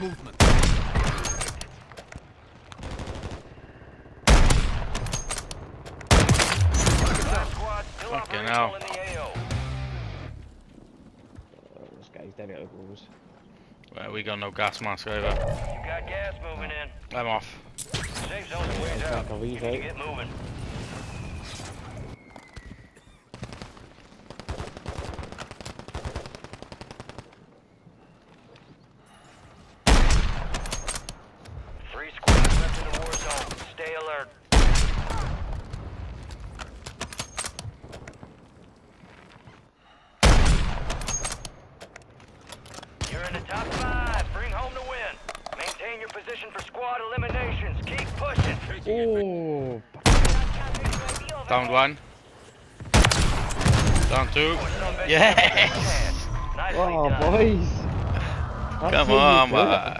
Movement. Squad still Fucking hell. in the Uh, this guy's dead out of balls. Well, we got no gas mask over. You got gas moving in. I'm off. Safe zone's a ways Back out. You wee need to bit. get moving. Squads the war zone. Stay alert. You're in the top five. Bring home the win. Maintain your position for squad eliminations. Keep pushing. Oh! Down one. Down two. Yes! Oh, boys! That's Come on, man.